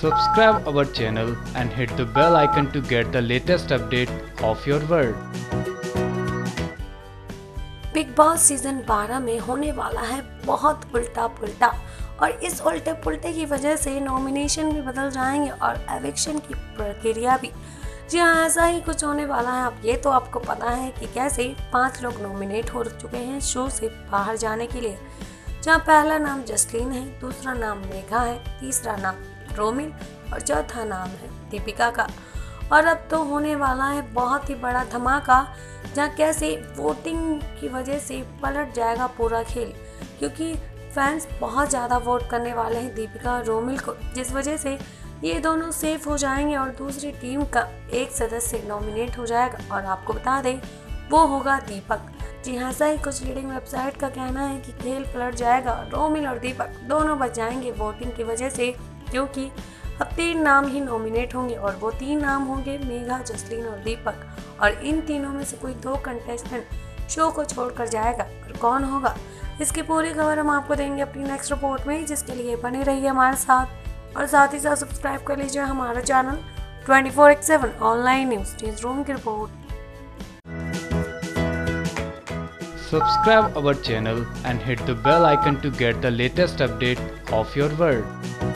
Subscribe our channel and hit the bell icon to get the latest update of your world. Bigg Boss season 12 में होने वाला है बहुत उल्टा पुल्टा और इस उल्टे पुल्टे की वजह से नॉमिनेशन भी बदल जाएँगे और एविक्शन की प्रक्रिया भी। जी हाँ ऐसा ही कुछ होने वाला है। अब ये तो आपको पता है कि कैसे पाँच लोग नॉमिनेट हो चुके हैं शो से बाहर जाने के लिए। जहाँ पहला नाम जसलीन है, दूसरा नाम मेघा है, तीसरा नाम रोमिल और चौथा नाम है दीपिका का। और अब तो होने वाला है बहुत ही बड़ा धमाका, जहाँ कैसे वोटिंग की वजह से पलट जाएगा पूरा खेल, क्योंकि फैंस बहुत ज़्यादा वोट करने वाले हैं दीपिका और रोमिल को, जिस वजह से ये दोनों सेफ़ हो जाएँगे और दूसरी टीम का एक सदस्य नॉमिनेट हो जाएगा। और आपको बता दें, वो होगा दीपक। जी हाँ सही कुछ लीडिंग वेबसाइट का कहना है कि खेल पलट जाएगा रोमिल और दीपक दोनों बच जाएँगे वोटिंग की वजह से। क्योंकि अब तीन नाम ही नॉमिनेट होंगे और वो तीन नाम होंगे मेघा, जसलीन और दीपक। और इन तीनों में से कोई दो कंटेस्टेंट शो को छोड़कर जाएगा और कौन होगा? इसकी पूरी खबर हम आपको देंगे अपनी नेक्स्ट रिपोर्ट में, जिसके लिए बने रहिए हमारे साथ। और साथ ही साथ सब्सक्राइब कर लीजिए हमारा channel twenty four x seven online news news room की report Subscribe our channel and hit the bell icon to get the latest update of your world.